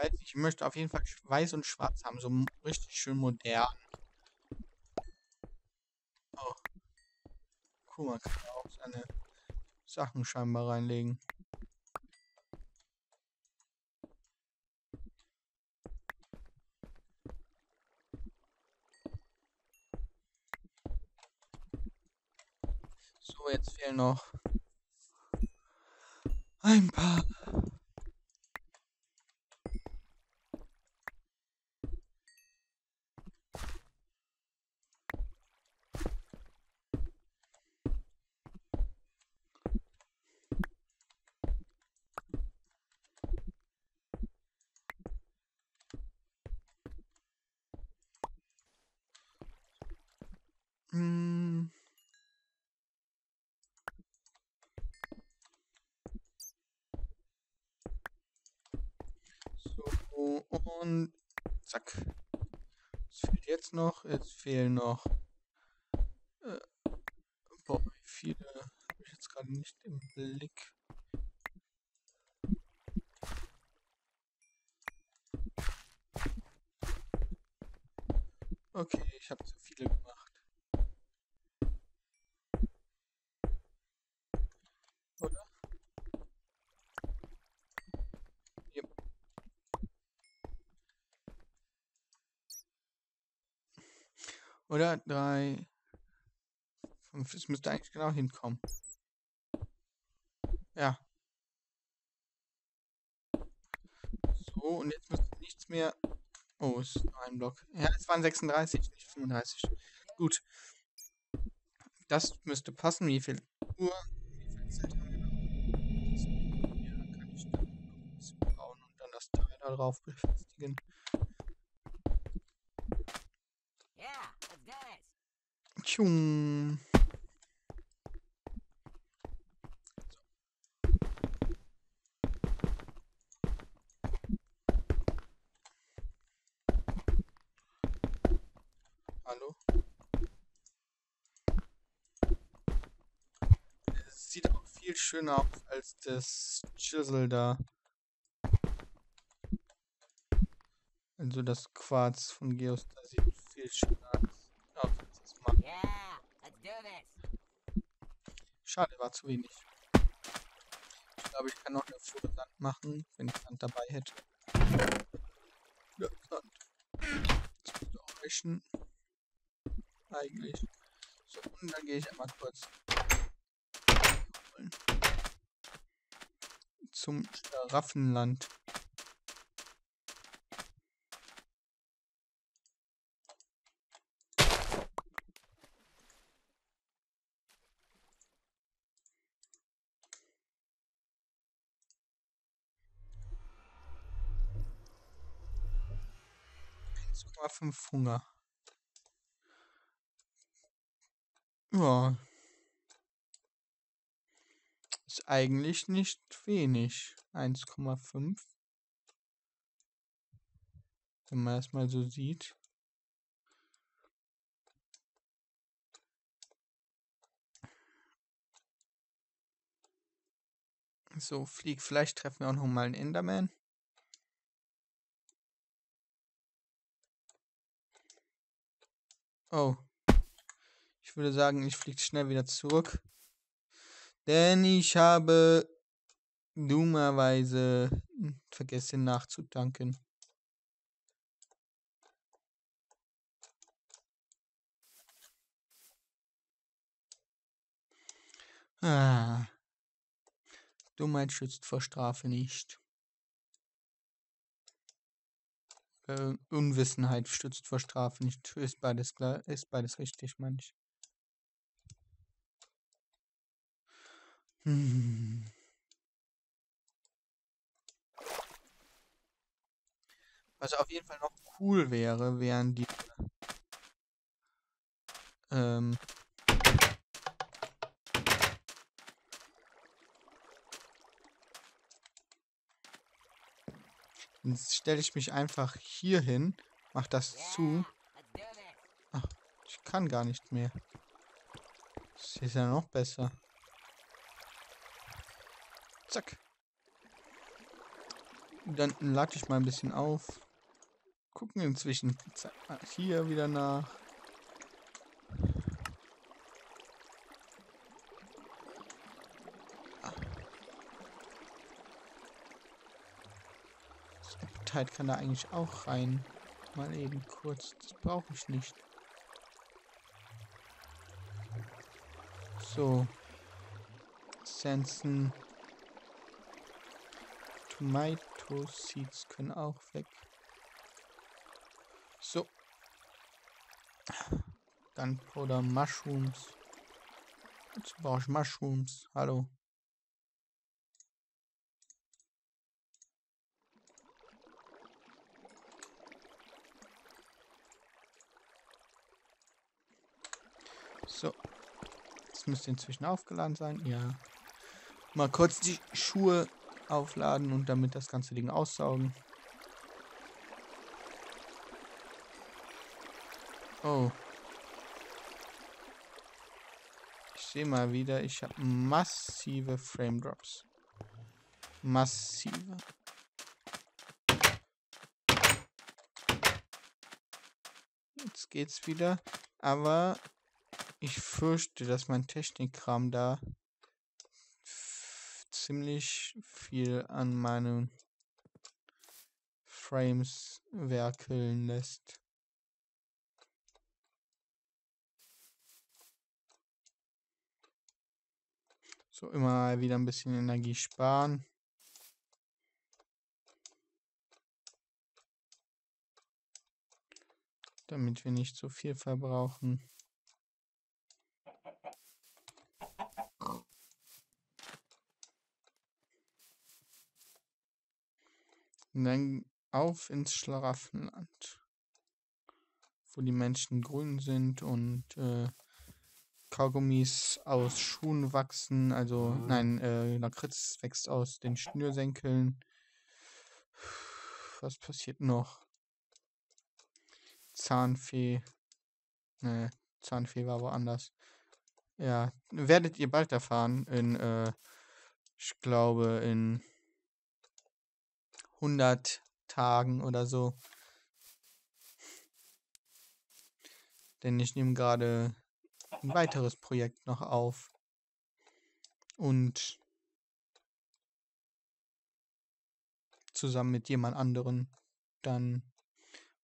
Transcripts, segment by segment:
weiß nicht, ich möchte auf jeden Fall weiß und schwarz haben, so richtig schön modern. Oh. Guck mal, kann auch seine Sachen scheinbar reinlegen. So, jetzt fehlen noch ein paar Hm. So, und zack. Was fehlt jetzt noch? Jetzt fehlen noch. Äh, boah, wie viele habe ich jetzt gerade nicht im Blick. Okay, ich habe zu viele gemacht. Oder? Yep. Oder drei, fünf. Es müsste eigentlich genau hinkommen. Ja. So, und jetzt müsste nichts mehr. Oh, ist nur ein Block. Ja, es waren 36, nicht 35. Gut. Das müsste passen. Wie viel Uhr? Wie viel Zeit haben wir noch? Hier kann ich noch ein bisschen bauen und dann das Teil da drauf befestigen. Tschung. Hallo? Sieht auch viel schöner aus als das Chisel da. Also das Quarz von Geos, da sieht viel schöner Schade, war zu wenig. Ich glaube, ich kann noch eine Fuhre Sand machen, wenn ich Sand dabei hätte. Ja, Sand. Das müsste auch reichen. Eigentlich. So, und dann gehe ich einmal kurz zum Schlaraffenland. Fünf Hunger. Ja. Ist eigentlich nicht wenig. 1,5. Wenn man das mal so sieht. So, Flieg, vielleicht treffen wir auch noch mal einen Enderman. Oh. Ich würde sagen, ich fliege schnell wieder zurück. Denn ich habe dummerweise vergessen nachzutanken. Ah. Dummheit schützt vor Strafe nicht. Äh, Unwissenheit stützt vor Strafe nicht. Ist beides klar, ist beides richtig, meine ich. Hm. Was auf jeden Fall noch cool wäre, wären die ähm, Jetzt stelle ich mich einfach hier hin, mach das zu. Ach, ich kann gar nicht mehr. Das ist ja noch besser. Zack. Dann lade ich mal ein bisschen auf. Gucken inzwischen hier wieder nach. Appetite kann da eigentlich auch rein. Mal eben kurz. Das brauche ich nicht. So. Sensen. Tomato Seeds können auch weg. So. Gunpowder Mushrooms. Jetzt brauche ich Mushrooms. Hallo. So. Das müsste inzwischen aufgeladen sein. Ja. Mal kurz die Schuhe aufladen und damit das ganze Ding aussaugen. Oh. Ich sehe mal wieder, ich habe massive Frame Drops. Massive. Jetzt geht's wieder. Aber ich fürchte, dass mein Technikkram da ziemlich viel an meinen Frames werkeln lässt. So immer wieder ein bisschen Energie sparen. Damit wir nicht so viel verbrauchen. Und dann auf ins Schlaraffenland, wo die Menschen grün sind und äh, Kaugummis aus Schuhen wachsen. Also, mhm. nein, äh, Lakritz wächst aus den Schnürsenkeln. Was passiert noch? Zahnfee. Ne, Zahnfee war woanders. Ja, werdet ihr bald erfahren in, äh, ich glaube, in 100 Tagen oder so. Denn ich nehme gerade ein weiteres Projekt noch auf. Und zusammen mit jemand anderen, dann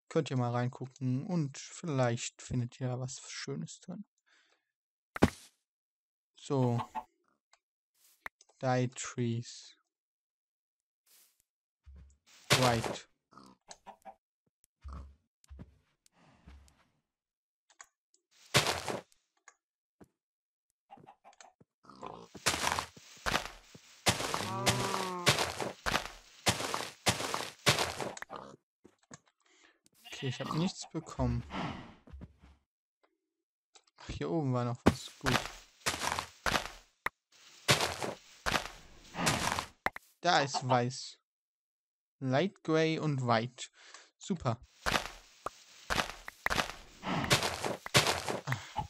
könnt ihr mal reingucken und vielleicht findet ihr was Schönes drin. So. Die Trees. Right. Okay, ich habe nichts bekommen. Ach, hier oben war noch was. Gut. Da ist weiß. Light Gray und White. Super.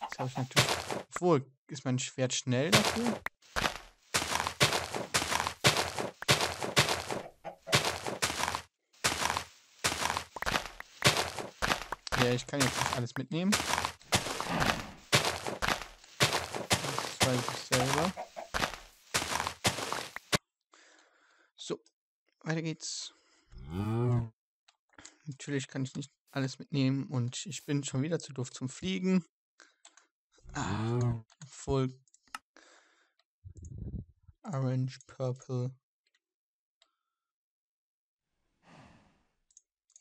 Jetzt habe ich natürlich... Obwohl, ist mein Schwert schnell dafür? Ja, ich kann jetzt nicht alles mitnehmen. Das weiß ich selber. So, weiter geht's. Natürlich kann ich nicht alles mitnehmen und ich bin schon wieder zu doof zum Fliegen. Ah, voll Orange, Purple.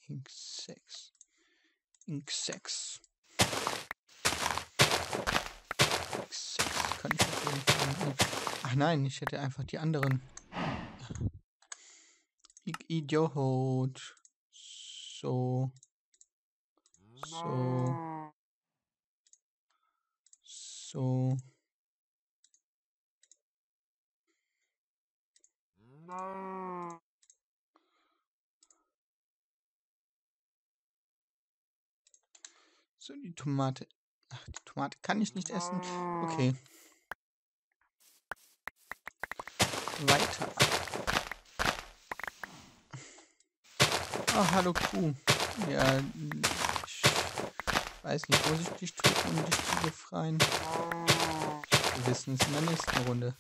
Ink 6. Ink 6. Ink 6 kann ich auf jeden Fall. Ach nein, ich hätte einfach die anderen. Ich Idiot. So. So. So. So, die Tomate. Ach, die Tomate kann ich nicht essen. Okay. Weiter. Ach, hallo Kuh. Ja, ich weiß nicht, muss ich dich töten, um dich zu befreien? Wir wissen es in der nächsten Runde.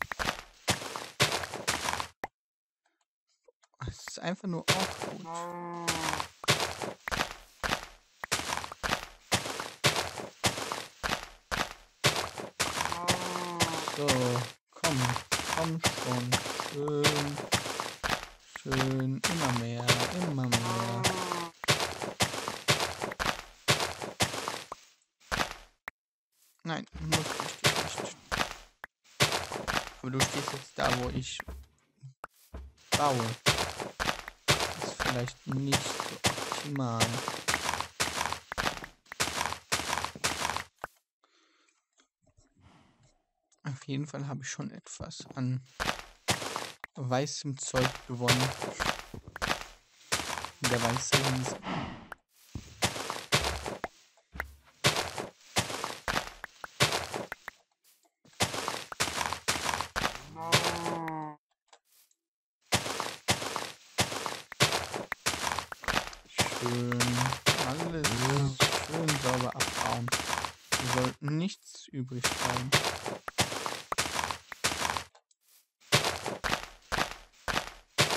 Es ist einfach nur awkward. So, komm, komm schon. Schön, schön, immer mehr, immer mehr. Nein, muss ich nicht. Aber du stehst jetzt da, wo ich baue. Das ist vielleicht nicht so optimal. Auf jeden Fall habe ich schon etwas an weißem Zeug gewonnen. Der weiße Riese. Schön alles schön sauber abbauen. Wir sollten nichts übrig bleiben.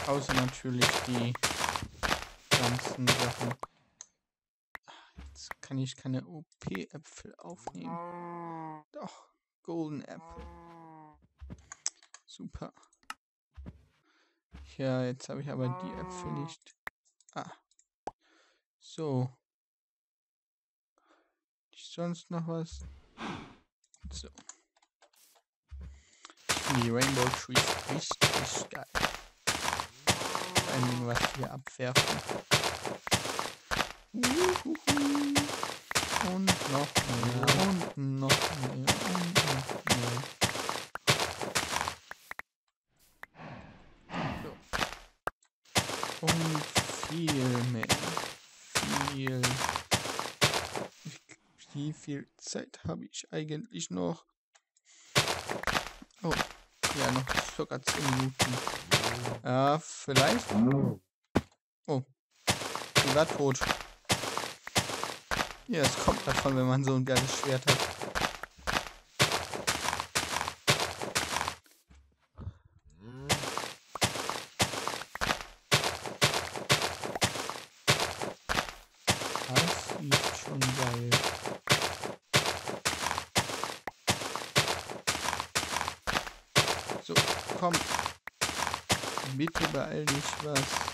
Außer natürlich die ganzen Sachen. Jetzt kann ich keine OP-Äpfel aufnehmen. Doch, Golden Apple. Super. Ja, jetzt habe ich aber die Äpfel nicht. Ah. So. Ist sonst noch was? So. Die Rainbow Trees richtig geil. Allen Dingen, was wir abwerfen. Und noch mehr. Und noch mehr. Und noch mehr. So. Und viel mehr. Viel. Wie viel Zeit habe ich eigentlich noch? Oh, ja, noch circa 10 Minuten. Ja, vielleicht. Oh, die war tot. Ja, es kommt davon, wenn man so ein geiles Schwert hat. Das ist schon geil. So, komm. Bitte beeil dich was.